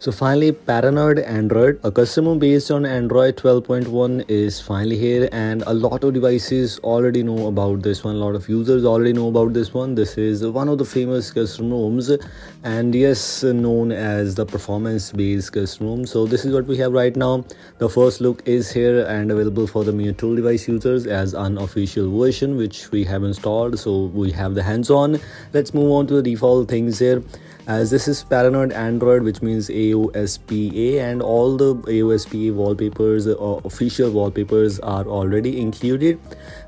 So finally, Paranoid Android, a custom based on Android 12.1 is finally here and a lot of devices already know about this one. A lot of users already know about this one. This is one of the famous custom ROMs and yes, known as the performance based custom ROM. So this is what we have right now. The first look is here and available for the Miatoll device users as an unofficial version which we have installed. So we have the hands on. Let's move on to the default things here as this is paranoid android which means aospa and all the aospa wallpapers or official wallpapers are already included.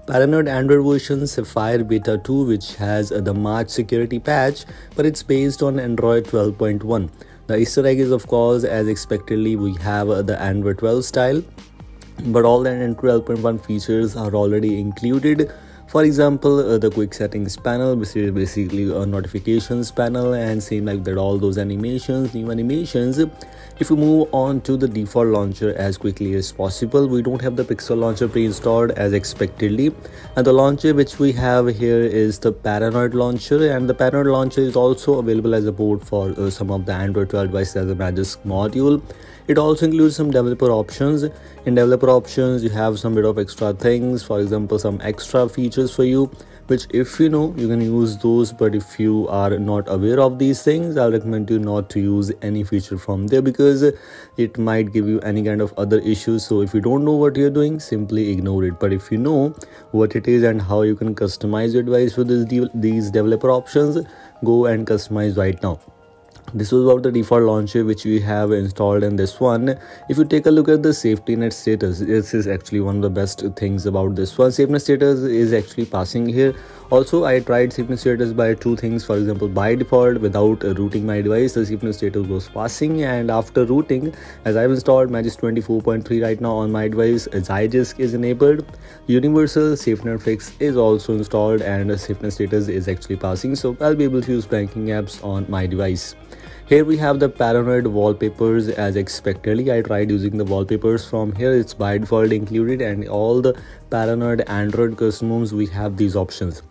Paranoid android version sapphire beta 2 which has uh, the march security patch but it's based on android 12.1 the easter egg is of course as expectedly we have uh, the android 12 style but all the android 12.1 features are already included for example uh, the quick settings panel which is basically a notifications panel and same like that all those animations new animations. If we move on to the default launcher as quickly as possible we don't have the pixel launcher pre-installed as expectedly. And the launcher which we have here is the paranoid launcher and the paranoid launcher is also available as a port for uh, some of the android 12 devices as a magisk module it also includes some developer options. In developer options you have some bit of extra things for example some extra features for you which if you know you can use those but if you are not aware of these things i'll recommend you not to use any feature from there because it might give you any kind of other issues. So if you don't know what you're doing simply ignore it. But if you know what it is and how you can customize your device with these, these developer options go and customize right now this was about the default launcher which we have installed in this one. If you take a look at the safety net status this is actually one of the best things about this one. Safety net status is actually passing here. Also i tried safety net status by two things. For example by default without rooting my device the safety net status was passing. And after rooting as i've installed magisk 24.3 right now on my device zygisk is enabled. Universal safenet fix is also installed and safety net status is actually passing. So i'll be able to use banking apps on my device here we have the paranoid wallpapers. As expectedly i tried using the wallpapers from here. It's by default included and all the paranoid android customs we have these options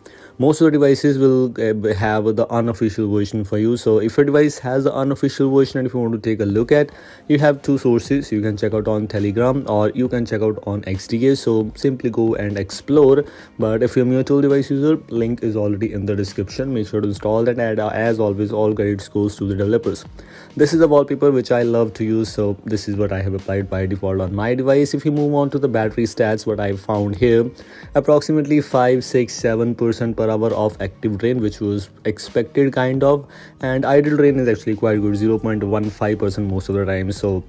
most of the devices will uh, have the unofficial version for you. So if your device has the unofficial version and if you want to take a look at you have two sources. You can check out on telegram or you can check out on XDA so simply go and explore. But if you're a tool device user link is already in the description. Make sure to install that and uh, as always all credits goes to the developers. This is a wallpaper which i love to use so this is what i have applied by default on my device. If you move on to the battery stats what i found here approximately 5 6 7 percent per hour of active drain which was expected kind of. And idle drain is actually quite good 0.15 percent most of the time. So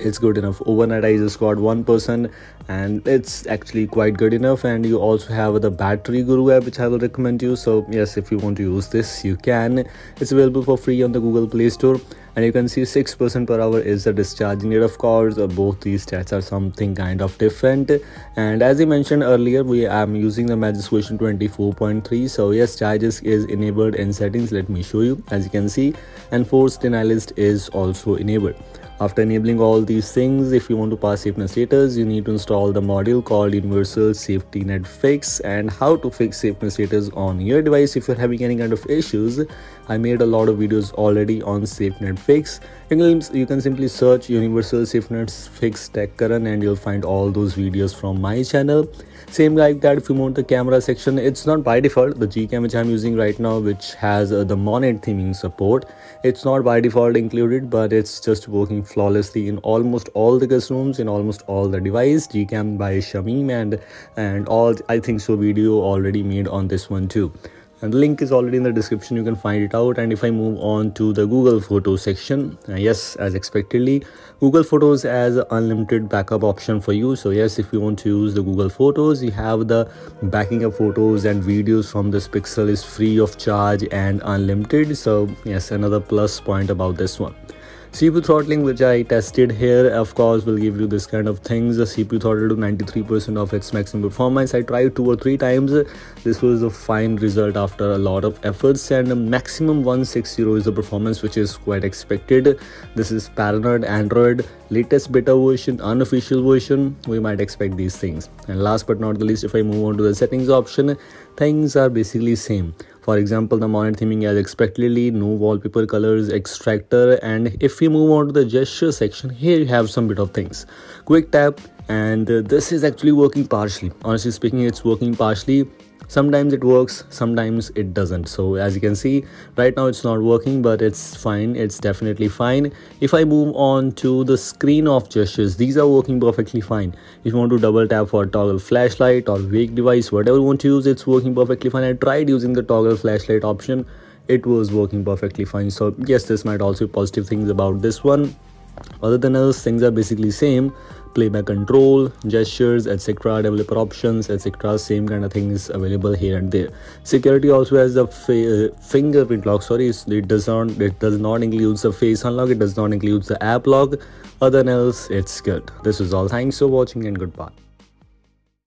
it's good enough. Overnight i just got one person and it's actually quite good enough. And you also have the battery guru app which i will recommend you. So yes if you want to use this you can. It's available for free on the google play store and you can see 6% per hour is the discharging rate of course uh, both these stats are something kind of different. And as i mentioned earlier we am using the magisk version 24.3 so yes zygisk is enabled in settings. Let me show you. As you can see and force DenyList is also enabled after enabling all these things, if you want to pass SafeNet status, you need to install the module called Universal Safety Net Fix and how to fix SafeNet status on your device if you're having any kind of issues. I made a lot of videos already on SafeNet Fix. You can, simply search Universal SafeNet Fix Tech Karan and you'll find all those videos from my channel same like that if you mount the camera section it's not by default the gcam which i'm using right now which has uh, the monet theming support it's not by default included but it's just working flawlessly in almost all the customs in almost all the device gcam by shamim and and all i think so video already made on this one too. And the link is already in the description you can find it out. And if i move on to the google photos section uh, yes as expectedly google photos has unlimited backup option for you. So yes if you want to use the google photos you have the backing up photos and videos from this pixel is free of charge and unlimited. So yes another plus point about this one CPU throttling which I tested here of course will give you this kind of things. The CPU throttled to 93% of its maximum performance. I tried two or three times. This was a fine result after a lot of efforts. And maximum 160 is the performance which is quite expected. This is paranoid android latest beta version unofficial version. We might expect these things. And last but not the least if I move on to the settings option things are basically same for example the monet theming as expectedly no wallpaper colors extractor and if we move on to the gesture section here you have some bit of things. Quick tap and uh, this is actually working partially. Honestly speaking it's working partially sometimes it works sometimes it doesn't. So as you can see right now it's not working but it's fine. It's definitely fine. If i move on to the screen of gestures these are working perfectly fine. If you want to double tap for toggle flashlight or wake device whatever you want to use it's working perfectly fine. I tried using the toggle flashlight option. It was working perfectly fine. So yes this might also be positive things about this one. Other than else things are basically same playback control gestures etc developer options etc same kind of things available here and there. Security also has the uh, fingerprint lock. Sorry it does not it does not include the face unlock it does not include the app lock. Other than else it's good. This is all. Thanks for watching and goodbye